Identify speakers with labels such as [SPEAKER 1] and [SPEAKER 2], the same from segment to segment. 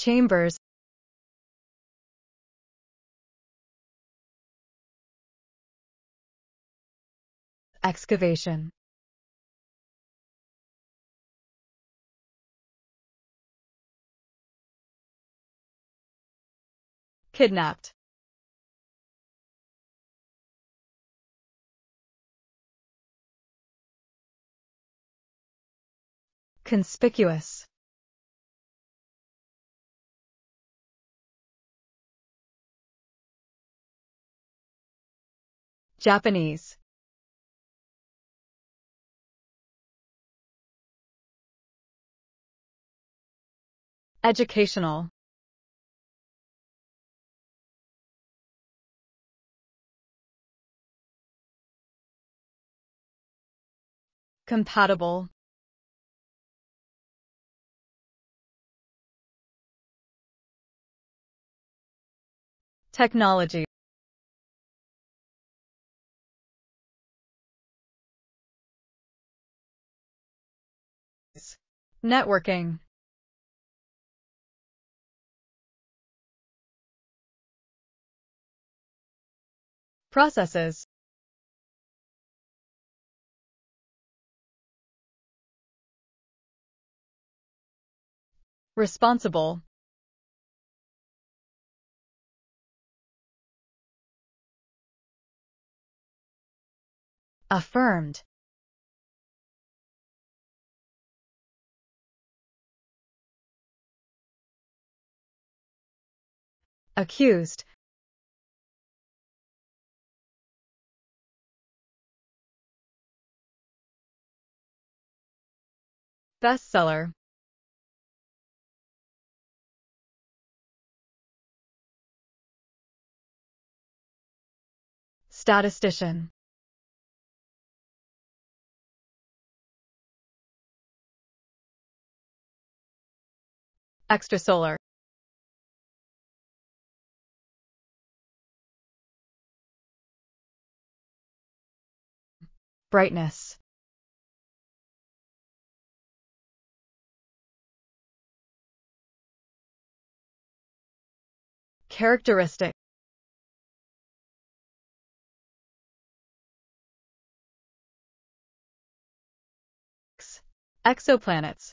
[SPEAKER 1] chambers. Excavation. Kidnapped. Conspicuous Japanese. Educational. Compatible. Technology Networking. Processes. Responsible. Affirmed Accused. Bestseller. Statistician. Extrasolar Brightness. Characteristic. Exoplanets.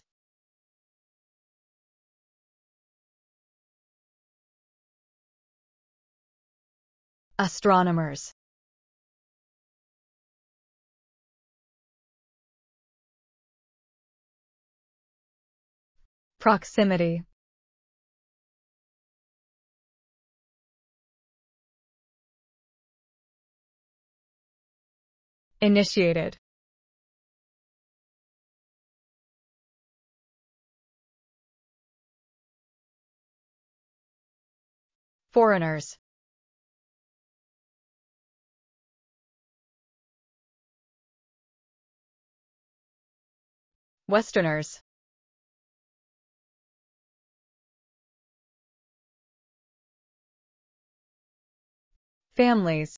[SPEAKER 1] Astronomers Proximity. Initiated. Foreigners. Westerners Families.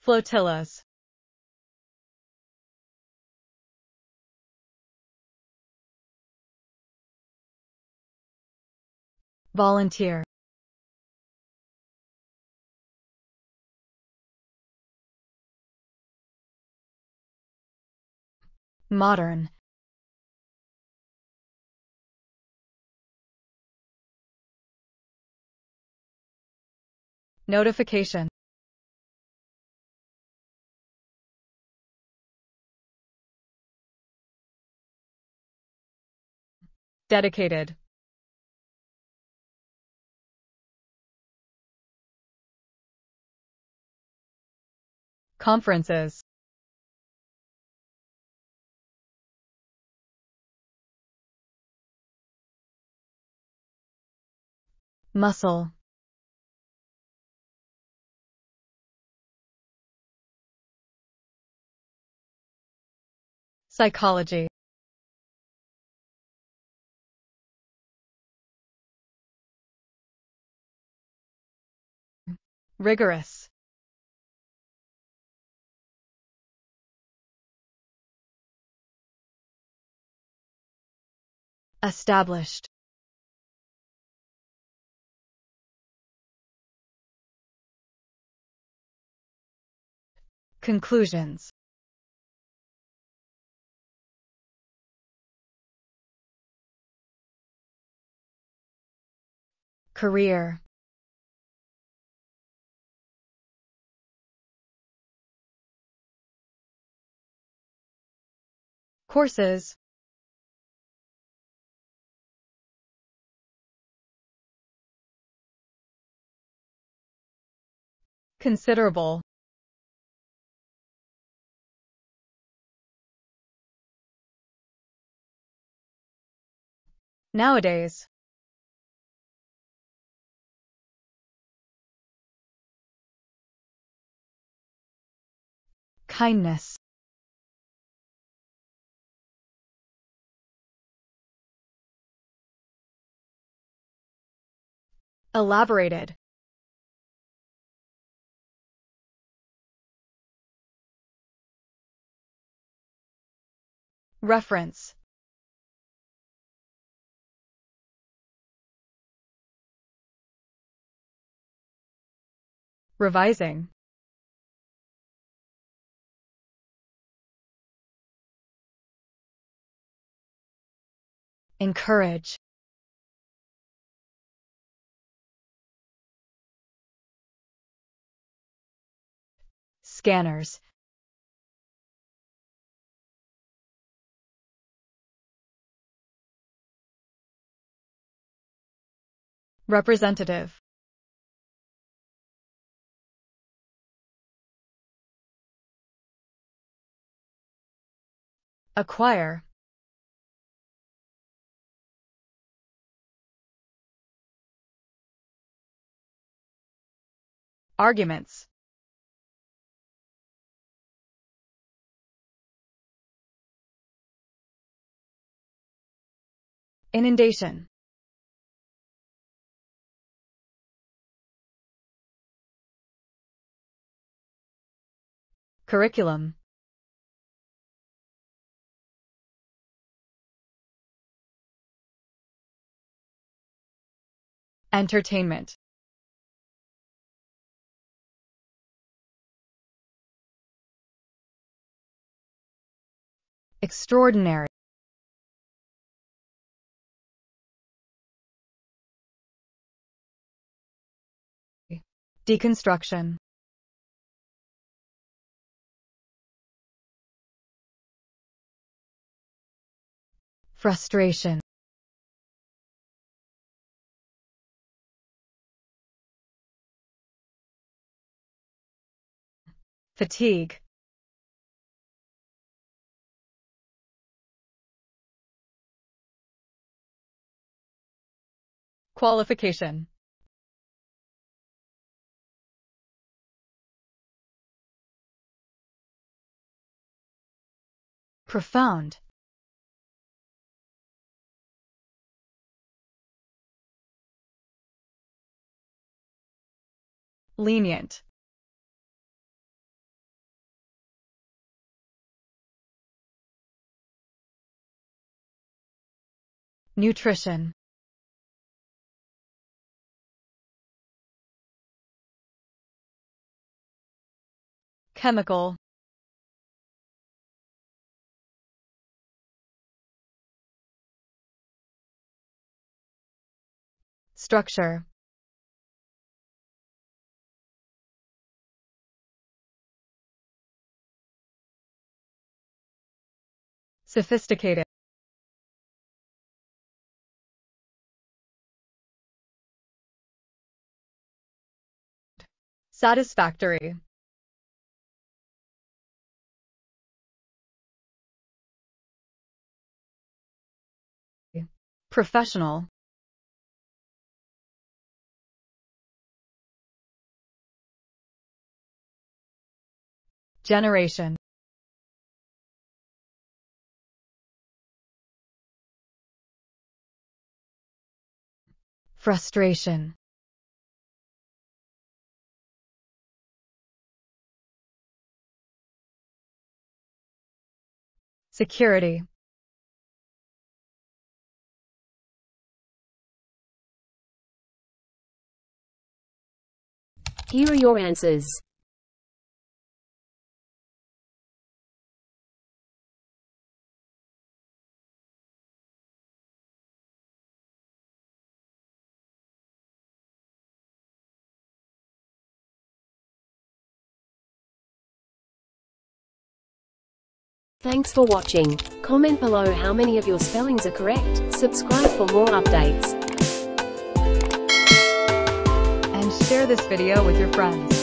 [SPEAKER 1] Flotillas. Volunteer. Modern Notification. Dedicated. Conferences. Muscle Psychology. Rigorous. Established. Conclusions. Career. Courses. Considerable. Nowadays Kindness. Elaborated. Reference. Revising Encourage. Scanners. Representative. Acquire Arguments. Inundation. Curriculum. Entertainment Extraordinary. Deconstruction. Frustration. Fatigue Qualification. Profound. Lenient. Nutrition Chemical. Structure. Sophisticated. Satisfactory Professional. Generation. Frustration. Security
[SPEAKER 2] Here are your answers. Thanks for watching. Comment below how many of your spellings are correct, subscribe for more updates.
[SPEAKER 1] Share this video with your friends.